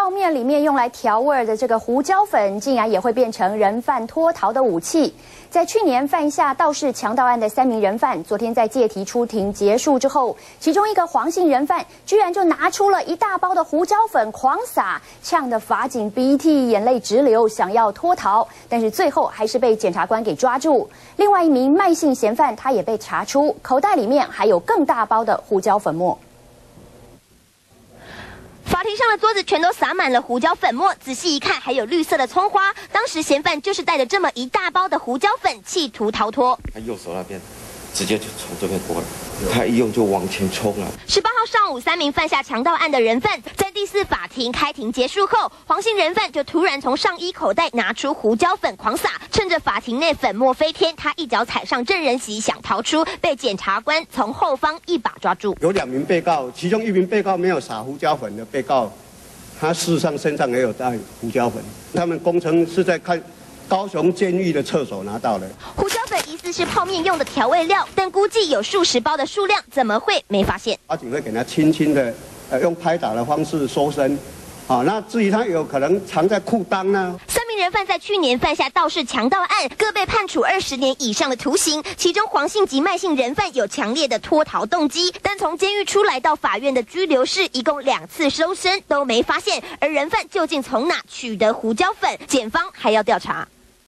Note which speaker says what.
Speaker 1: 泡面里面用来调味的这个胡椒粉，竟然也会变成人犯脱逃的武器。在去年犯下道士强盗案的三名人犯，昨天在借题出庭结束之后，其中一个黄姓人犯居然就拿出了一大包的胡椒粉狂撒，呛得法警鼻涕眼泪直流，想要脱逃，但是最后还是被检察官给抓住。另外一名麦姓嫌犯，他也被查出口袋里面还有更大包的胡椒粉末。
Speaker 2: 法庭上的桌子全都撒满了胡椒粉末，仔细一看，还有绿色的葱花。当时嫌犯就是带着这么一大包的胡椒粉，企图逃脱。
Speaker 3: 他右手那边。直接就从这边过来，他一用就往前冲了。
Speaker 2: 十八号上午，三名犯下强盗案的人犯在第四法庭开庭结束后，黄姓人犯就突然从上衣口袋拿出胡椒粉狂撒，趁着法庭内粉末飞天，他一脚踩上证人席想逃出，被检察官从后方一把抓住。
Speaker 4: 有两名被告，其中一名被告没有撒胡椒粉的被告，他事实上身上也有带胡椒粉。他们工程是在看。高雄监狱的厕所拿到了
Speaker 2: 胡椒粉，疑似是泡面用的调味料，但估计有数十包的数量，怎么会没发现？
Speaker 4: 法警会给他轻轻的，呃，用拍打的方式搜身，啊，那至于他有可能藏在裤裆呢？
Speaker 2: 三名人犯在去年犯下盗事强盗案，各被判处二十年以上的徒刑。其中黄姓及麦姓人犯有强烈的脱逃动机，但从监狱出来到法院的拘留室，一共两次搜身都没发现。而人犯究竟从哪取得胡椒粉，检方还要调查。